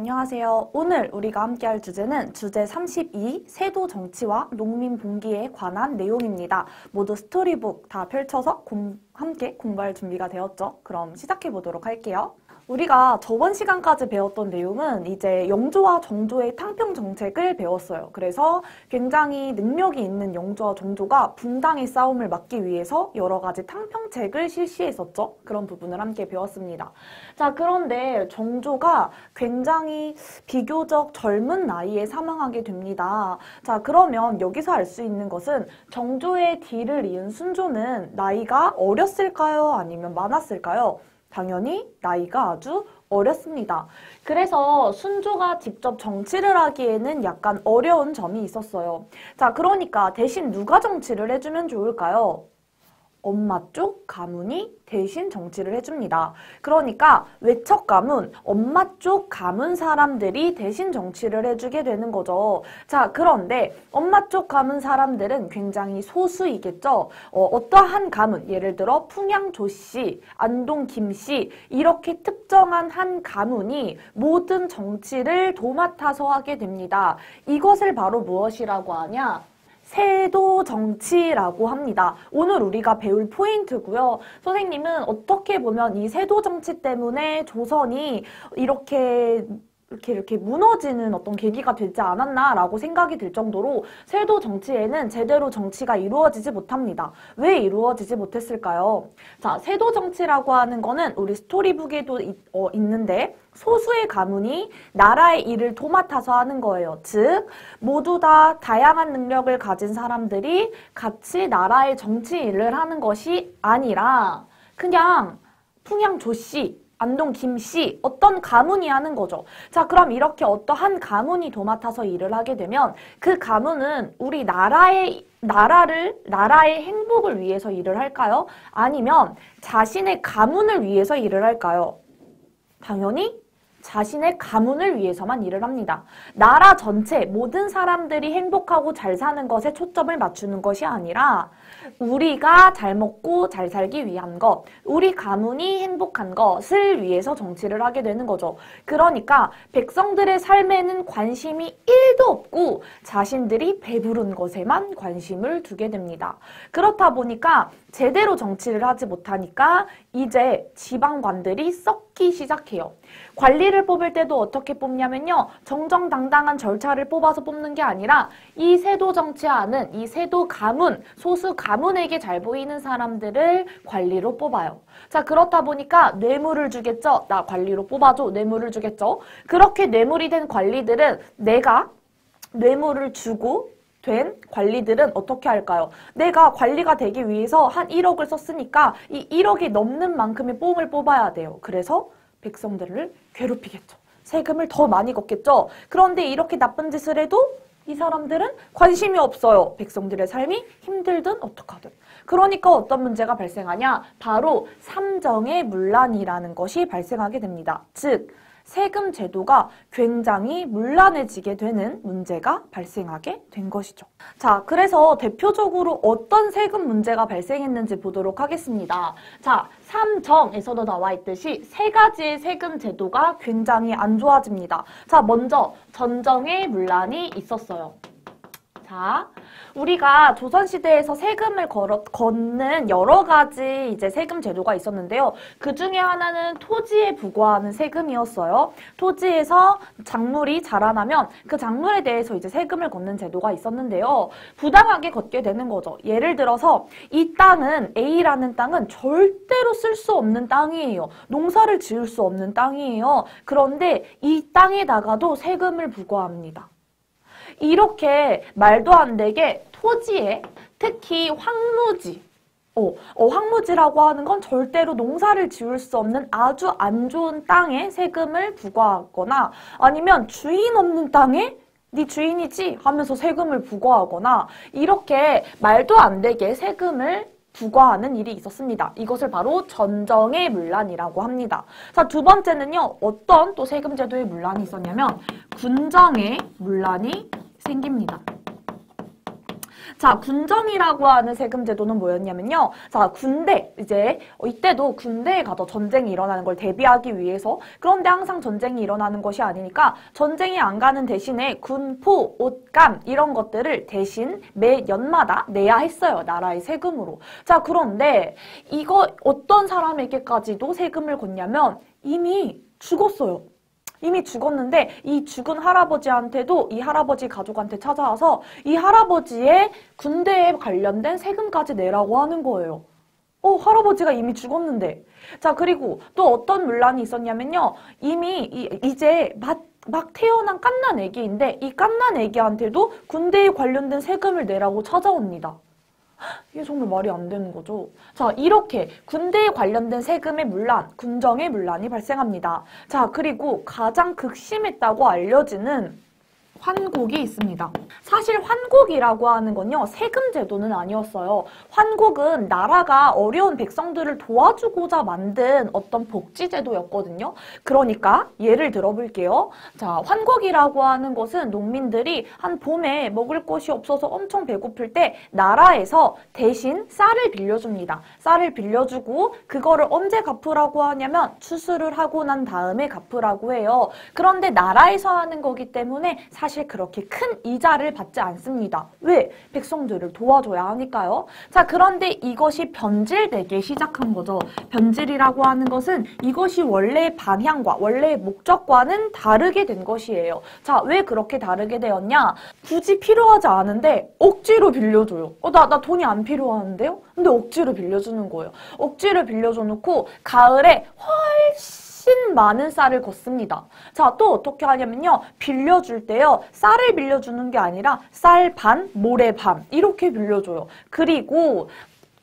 안녕하세요. 오늘 우리가 함께 할 주제는 주제 32 세도 정치와 농민 봉기에 관한 내용입니다. 모두 스토리북 다 펼쳐서 공, 함께 공부할 준비가 되었죠. 그럼 시작해 보도록 할게요. 우리가 저번 시간까지 배웠던 내용은 이제 영조와 정조의 탕평 정책을 배웠어요. 그래서 굉장히 능력이 있는 영조와 정조가 분당의 싸움을 막기 위해서 여러 가지 탕평책을 실시했었죠. 그런 부분을 함께 배웠습니다. 자, 그런데 정조가 굉장히 비교적 젊은 나이에 사망하게 됩니다. 자, 그러면 여기서 알 수 있는 것은 정조의 뒤를 이은 순조는 나이가 어렸을까요? 아니면 많았을까요? 당연히 나이가 아주 어렸습니다. 그래서 순조가 직접 정치를 하기에는 약간 어려운 점이 있었어요. 자, 그러니까 대신 누가 정치를 해주면 좋을까요? 엄마 쪽 가문이 대신 정치를 해줍니다. 그러니까 외척 가문, 엄마 쪽 가문 사람들이 대신 정치를 해주게 되는 거죠. 자, 그런데 엄마 쪽 가문 사람들은 굉장히 소수이겠죠. 어, 떠한 가문, 예를 들어 풍양 조씨, 안동 김씨 이렇게 특정한 한 가문이 모든 정치를 도맡아서 하게 됩니다. 이것을 바로 무엇이라고 하냐? 세도 정치라고 합니다. 오늘 우리가 배울 포인트고요. 선생님은 어떻게 보면 이 세도 정치 때문에 조선이 이렇게 이렇게 이렇게 무너지는 어떤 계기가 되지 않았나라고 생각이 들 정도로 세도 정치에는 제대로 정치가 이루어지지 못합니다. 왜 이루어지지 못했을까요? 자, 세도 정치라고 하는 거는 우리 스토리북에도 있, 어, 있는데 소수의 가문이 나라의 일을 도맡아서 하는 거예요. 즉, 모두 다 다양한 능력을 가진 사람들이 같이 나라의 정치 일을 하는 것이 아니라 그냥 풍양 조씨, 안동 김씨 어떤 가문이 하는 거죠. 자 그럼 이렇게 어떠한 가문이 도맡아서 일을 하게 되면 그 가문은 우리 나라의 나라를 나라의 행복을 위해서 일을 할까요? 아니면 자신의 가문을 위해서 일을 할까요? 당연히 자신의 가문을 위해서만 일을 합니다. 나라 전체 모든 사람들이 행복하고 잘 사는 것에 초점을 맞추는 것이 아니라 우리가 잘 먹고 잘 살기 위한 것, 우리 가문이 행복한 것을 위해서 정치를 하게 되는 거죠. 그러니까 백성들의 삶에는 관심이 1도 없고 자신들이 배부른 것에만 관심을 두게 됩니다. 그렇다 보니까 제대로 정치를 하지 못하니까 이제 지방관들이 썩 기 시작해요. 관리를 뽑을 때도 어떻게 뽑냐면요. 정정당당한 절차를 뽑아서 뽑는 게 아니라 이 세도 정치하는 이 세도 가문, 소수 가문에게 잘 보이는 사람들을 관리로 뽑아요. 자 그렇다 보니까 뇌물을 주겠죠. 나 관리로 뽑아줘. 뇌물을 주겠죠. 그렇게 뇌물이 된 관리들은 내가 뇌물을 주고 된 관리들은 어떻게 할까요? 내가 관리가 되기 위해서 한 1억을 썼으니까 이 1억이 넘는 만큼의 뽕을 뽑아야 돼요. 그래서 백성들을 괴롭히겠죠. 세금을 더 많이 걷겠죠. 그런데 이렇게 나쁜 짓을 해도 이 사람들은 관심이 없어요. 백성들의 삶이 힘들든 어떡하든. 그러니까 어떤 문제가 발생하냐? 바로 삼정의 문란이라는 것이 발생하게 됩니다. 즉 세금 제도가 굉장히 문란해지게 되는 문제가 발생하게 된 것이죠. 자, 그래서 대표적으로 어떤 세금 문제가 발생했는지 보도록 하겠습니다. 자, 3정에서도 나와 있듯이 세 가지의 세금 제도가 굉장히 안 좋아집니다. 자, 먼저 전정의 문란이 있었어요. 자, 우리가 조선시대에서 세금을 걸어, 걷는 여러 가지 이제 세금 제도가 있었는데요. 그 중에 하나는 토지에 부과하는 세금이었어요. 토지에서 작물이 자라나면 그 작물에 대해서 이제 세금을 걷는 제도가 있었는데요. 부당하게 걷게 되는 거죠. 예를 들어서 이 땅은 A라는 땅은 절대로 쓸 수 없는 땅이에요. 농사를 지을 수 없는 땅이에요. 그런데 이 땅에다가도 세금을 부과합니다. 이렇게 말도 안 되게 토지에 특히 황무지 어, 어, 황무지라고 하는 건 절대로 농사를 지을 수 없는 아주 안 좋은 땅에 세금을 부과하거나 아니면 주인 없는 땅에 네 주인이지 하면서 세금을 부과하거나 이렇게 말도 안 되게 세금을 부과하는 일이 있었습니다. 이것을 바로 전정의 문란이라고 합니다. 자, 두 번째는요. 어떤 또 세금 제도의 문란이 있었냐면 군정의 문란이 생깁니다. 자, 군정이라고 하는 세금 제도는 뭐였냐면요. 자, 군대, 이제, 어, 이때도 군대에 가서 전쟁이 일어나는 걸 대비하기 위해서, 그런데 항상 전쟁이 일어나는 것이 아니니까, 전쟁이 안 가는 대신에 군포, 옷감, 이런 것들을 대신 매 연마다 내야 했어요. 나라의 세금으로. 자, 그런데, 이거 어떤 사람에게까지도 세금을 걷냐면, 이미 죽었어요. 이미 죽었는데 이 죽은 할아버지한테도 이 할아버지 가족한테 찾아와서 이 할아버지의 군대에 관련된 세금까지 내라고 하는 거예요. 어, 할아버지가 이미 죽었는데. 자, 그리고 또 어떤 문란이 있었냐면요. 이미 이, 제 막, 막 태어난 깐난 애기인데 이 깐난 애기한테도 군대에 관련된 세금을 내라고 찾아옵니다. 이게 정말 말이 안 되는 거죠. 자, 이렇게 군대에 관련된 세금의 문란, 군정의 문란이 발생합니다. 자, 그리고 가장 극심했다고 알려지는 환곡이 있습니다. 사실 환곡이라고 하는 건요. 세금 제도는 아니었어요. 환곡은 나라가 어려운 백성들을 도와주고자 만든 어떤 복지 제도였거든요. 그러니까 예를 들어볼게요. 자, 환곡이라고 하는 것은 농민들이 한 봄에 먹을 것이 없어서 엄청 배고플 때 나라에서 대신 쌀을 빌려줍니다. 쌀을 빌려주고 그거를 언제 갚으라고 하냐면 추수를 하고 난 다음에 갚으라고 해요. 그런데 나라에서 하는 거기 때문에 사실 사실 그렇게 큰 이자를 받지 않습니다. 왜? 백성들을 도와줘야 하니까요. 자, 그런데 이것이 변질되기 시작한 거죠. 변질이라고 하는 것은 이것이 원래 방향과 원래 목적과는 다르게 된 것이에요. 자, 왜 그렇게 다르게 되었냐? 굳이 필요하지 않은데 억지로 빌려줘요. 어, 나, 나 돈이 안 필요한데요? 근데 억지로 빌려주는 거예요. 억지로 빌려줘 놓고 가을에 훨씬 훨씬 많은 쌀을 걷습니다. 자, 또 어떻게 하냐면요. 빌려줄 때요. 쌀을 빌려주는 게 아니라 쌀 반, 모래 반 이렇게 빌려줘요. 그리고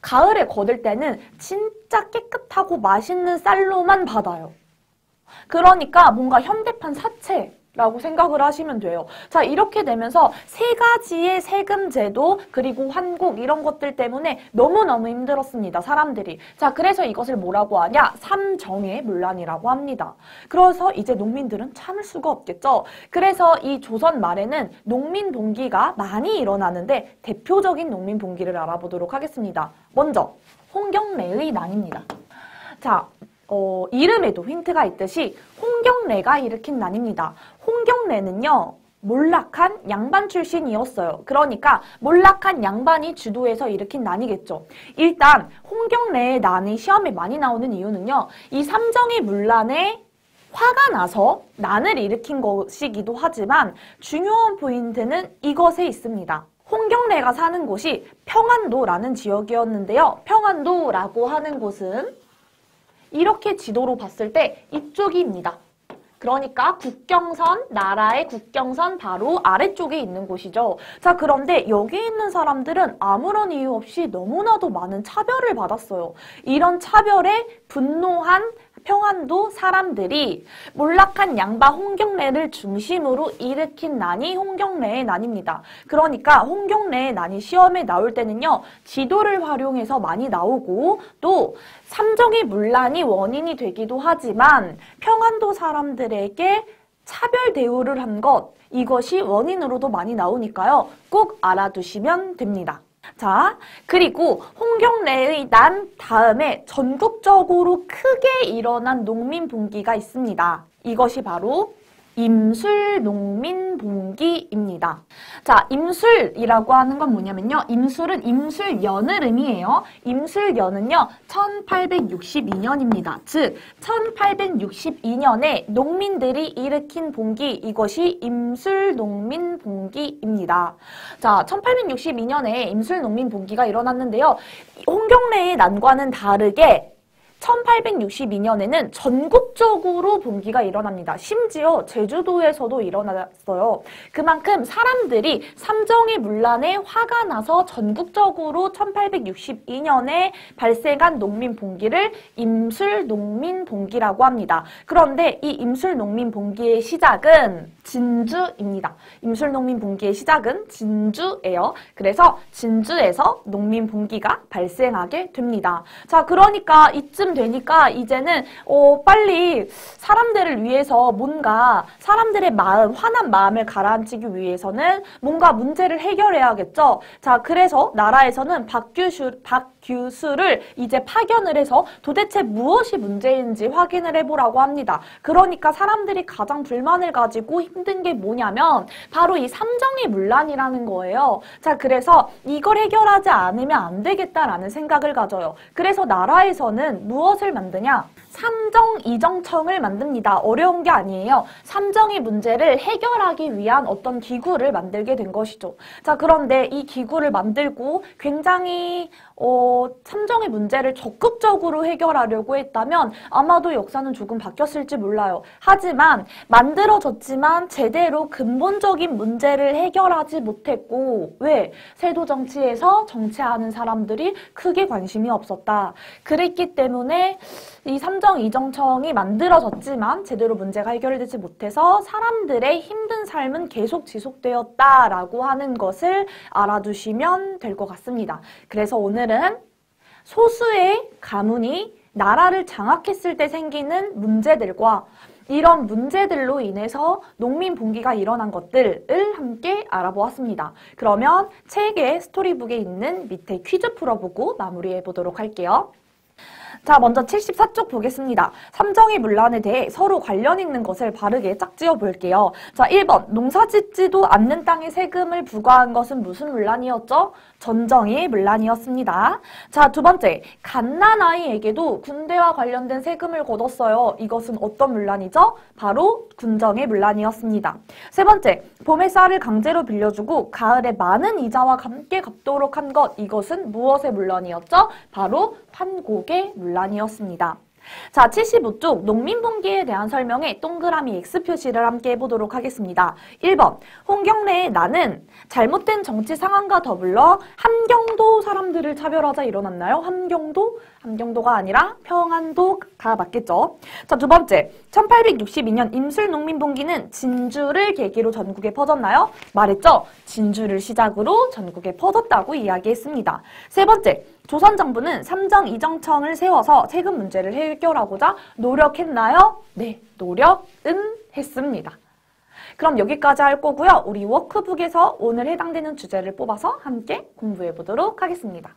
가을에 거둘 때는 진짜 깨끗하고 맛있는 쌀로만 받아요. 그러니까 뭔가 현대판 사채 라고 생각을 하시면 돼요. 자, 이렇게 되면서 세 가지의 세금 제도 그리고 환국 이런 것들 때문에 너무너무 힘들었습니다. 사람들이. 자, 그래서 이것을 뭐라고 하냐? 삼정의 문란이라고 합니다. 그래서 이제 농민들은 참을 수가 없겠죠. 그래서 이 조선 말에는 농민 봉기가 많이 일어나는데 대표적인 농민 봉기를 알아보도록 하겠습니다. 먼저 홍경래의 난입니다. 자, 어, 이름에도 힌트가 있듯이 홍경래가 일으킨 난입니다. 홍경래는요. 몰락한 양반 출신이었어요. 그러니까 몰락한 양반이 주도해서 일으킨 난이겠죠. 일단 홍경래의 난이 시험에 많이 나오는 이유는요. 이 삼정의 문란에 화가 나서 난을 일으킨 것이기도 하지만 중요한 포인트는 이것에 있습니다. 홍경래가 사는 곳이 평안도라는 지역이었는데요. 평안도라고 하는 곳은 이렇게 지도로 봤을 때 이쪽입니다. 그러니까 국경선, 나라의 국경선 바로 아래쪽에 있는 곳이죠. 자, 그런데 여기 있는 사람들은 아무런 이유 없이 너무나도 많은 차별을 받았어요. 이런 차별에 분노한 평안도 사람들이 몰락한 양바 홍경래를 중심으로 일으킨 난이 홍경래의 난입니다. 그러니까 홍경래의 난이 시험에 나올 때는요. 지도를 활용해서 많이 나오고 또 삼정의 문란이 원인이 되기도 하지만 평안도 사람들에게 차별 대우를 한 것 이것이 원인으로도 많이 나오니까요. 꼭 알아두시면 됩니다. 자, 그리고 홍경래의 난 다음에 전국적으로 크게 일어난 농민 분기가 있습니다. 이것이 바로 임술 농민 봉기입니다. 자, 임술이라고 하는 건 뭐냐면요. 임술은 임술연을 의미해요. 임술연은요. 1862년입니다. 즉 1862년에 농민들이 일으킨 봉기 이것이 임술 농민 봉기입니다. 자, 1862년에 임술 농민 봉기가 일어났는데요. 홍경래의 난과는 다르게 1862년에는 전국적으로 봄기가 일어납니다. 심지어 제주도에서도 일어났어요. 그만큼 사람들이 삼정의 문란에 화가 나서 전국적으로 1862년에 발생한 농민 봉기를 임술 농민 봉기라고 합니다. 그런데 이 임술 농민 봉기의 시작은 진주입니다. 임술 농민 봉기의 시작은 진주예요. 그래서 진주에서 농민 봉기가 발생하게 됩니다. 자, 그러니까 이쯤 이쯤 되니까 이제는 어, 빨리 사람들을 위해서 뭔가 사람들의 마음, 화난 마음을 가라앉히기 위해서는 뭔가 문제를 해결해야겠죠. 자, 그래서 나라에서는 박규슈, 박규수를 이제 파견을 해서 도대체 무엇이 문제인지 확인을 해보라고 합니다. 그러니까 사람들이 가장 불만을 가지고 힘든 게 뭐냐면 바로 이 삼정의 문란이라는 거예요. 자, 그래서 이걸 해결하지 않으면 안 되겠다라는 생각을 가져요. 그래서 나라에서는 무엇을 만드냐? 삼정 이정청을 만듭니다. 어려운 게 아니에요. 삼정의 문제를 해결하기 위한 어떤 기구를 만들게 된 것이죠. 자, 그런데 이 기구를 만들고 굉장히 어, 삼정의 문제를 적극적으로 해결하려고 했다면 아마도 역사는 조금 바뀌었을지 몰라요. 하지만 만들어졌지만 제대로 근본적인 문제를 해결하지 못했고 왜? 세도 정치에서 정치하는 사람들이 크게 관심이 없었다. 그랬기 때문에 이 삼정 이정청이 만들어졌지만 제대로 문제가 해결되지 못해서 사람들의 힘든 삶은 계속 지속되었다라고 하는 것을 알아두시면 될 것 같습니다. 그래서 오늘 은 소수의 가문이 나라를 장악했을 때 생기는 문제들과 이런 문제들로 인해서 농민 봉기가 일어난 것들을 함께 알아보았습니다. 그러면 책의 스토리북에 있는 밑에 퀴즈 풀어보고 마무리해 보도록 할게요. 자, 먼저 74쪽 보겠습니다. 삼정의 문란에 대해 서로 관련 있는 것을 바르게 짝지어 볼게요. 자, 1번. 농사 짓지도 않는 땅에 세금을 부과한 것은 무슨 문란이었죠? 전정의 문란이었습니다. 자, 두 번째. 갓난아이에게도 군대와 관련된 세금을 걷었어요. 이것은 어떤 문란이죠? 바로 군정의 문란이었습니다. 세 번째. 봄에 쌀을 강제로 빌려주고 가을에 많은 이자와 함께 갚도록 한 것. 이것은 무엇의 문란이었죠? 바로 판곡의 문 란이었습니다. 자, 75쪽 농민분기에 대한 설명에 동그라미 X 표시를 함께 해보도록 하겠습니다. 1번, 홍경래의 나는 잘못된 정치 상황과 더불어 함경도 사람들을 차별하자 일어났나요? 함경도? 함경도가 아니라 평안도가 맞겠죠. 자, 두 번째, 1862년 임술 농민분기는 진주를 계기로 전국에 퍼졌나요? 말했죠? 진주를 시작으로 전국에 퍼졌다고 이야기했습니다. 세 번째, 조선 정부는 삼정 이정청을 세워서 세금 문제를 해결하고자 노력했나요? 네, 노력은 했습니다. 그럼 여기까지 할 거고요. 우리 워크북에서 오늘 해당되는 주제를 뽑아서 함께 공부해 보도록 하겠습니다.